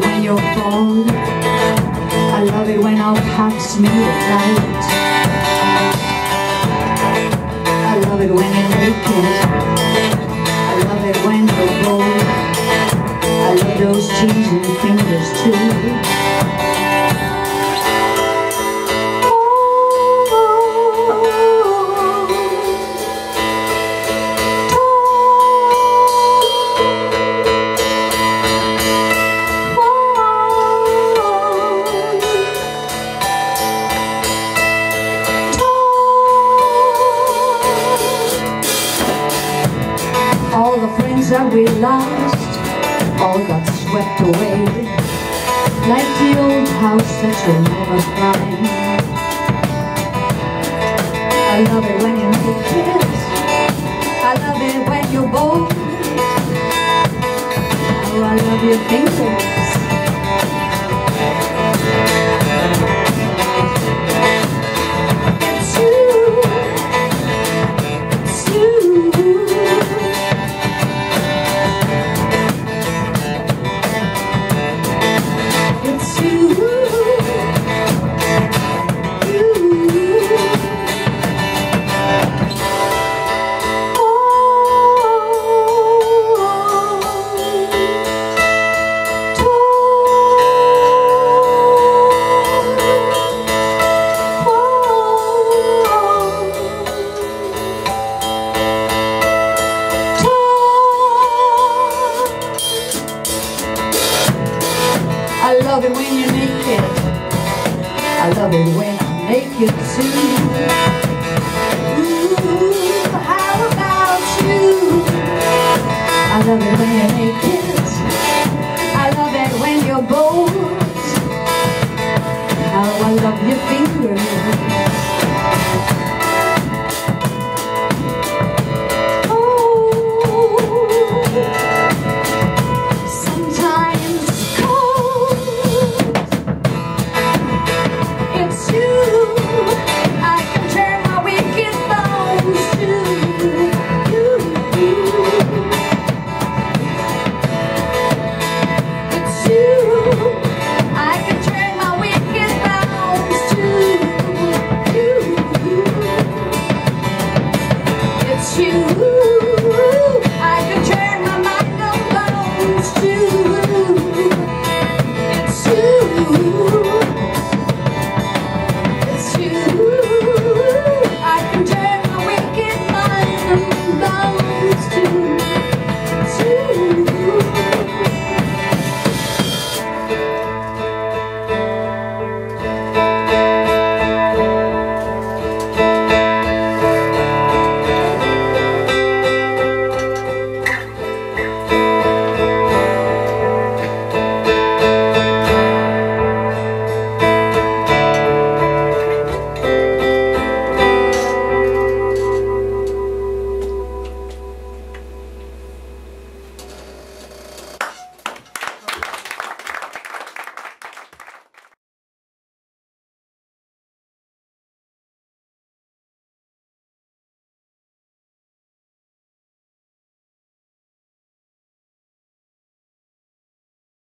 when you're bold I love it when our paths meet at night All the friends that we lost all got swept away. Like the old house that you'll never find I love it when you make kids. I love it when you're bold. Oh, I love your fingers I love it when you're naked. I love it when I'm naked too. Ooh, how about you? I love it when you're naked.